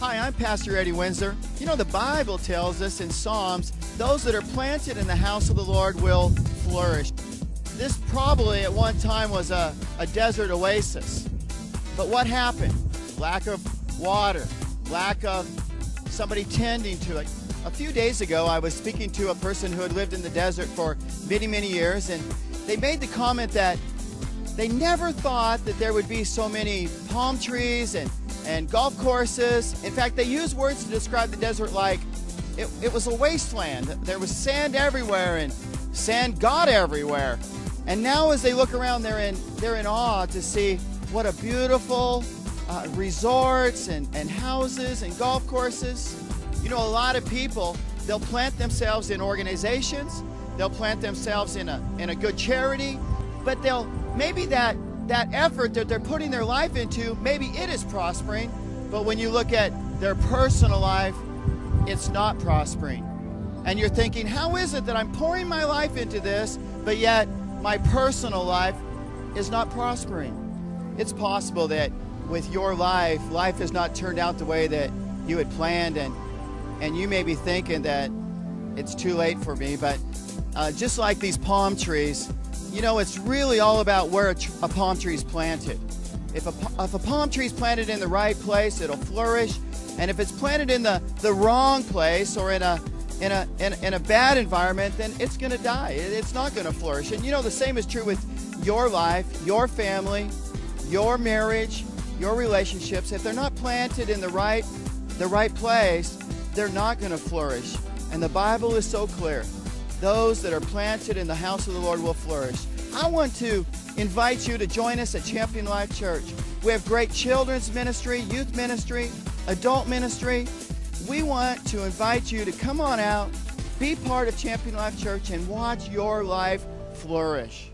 Hi, I'm Pastor Eddie Windsor. You know, the Bible tells us in Psalms, those that are planted in the house of the Lord will flourish. This probably at one time was a, a desert oasis. But what happened? Lack of water, lack of somebody tending to it. A few days ago, I was speaking to a person who had lived in the desert for many, many years, and they made the comment that they never thought that there would be so many palm trees and, and golf courses. In fact, they use words to describe the desert like it, it was a wasteland. There was sand everywhere and sand got everywhere. And now as they look around, they're in, they're in awe to see what a beautiful uh, resorts and, and houses and golf courses. You know, a lot of people, they'll plant themselves in organizations, they'll plant themselves in a, in a good charity, but they'll maybe that that effort that they're putting their life into, maybe it is prospering, but when you look at their personal life, it's not prospering. And you're thinking, how is it that I'm pouring my life into this, but yet my personal life is not prospering? It's possible that with your life, life has not turned out the way that you had planned, and and you may be thinking that it's too late for me, but uh, just like these palm trees, you know, it's really all about where a, a palm tree is planted. If a, if a palm tree is planted in the right place, it'll flourish. And if it's planted in the, the wrong place or in a, in a, in, in a bad environment, then it's going to die. It, it's not going to flourish. And you know, the same is true with your life, your family, your marriage, your relationships. If they're not planted in the right, the right place, they're not going to flourish. And the Bible is so clear. Those that are planted in the house of the Lord will flourish. I want to invite you to join us at Champion Life Church. We have great children's ministry, youth ministry, adult ministry. We want to invite you to come on out, be part of Champion Life Church, and watch your life flourish.